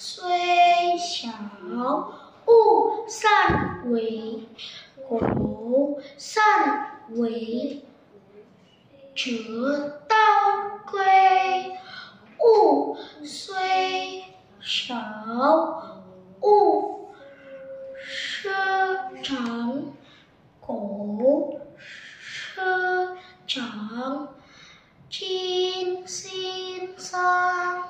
虽小，勿擅为国；擅为折，当归。物虽小，勿奢长；苟奢长，今心丧。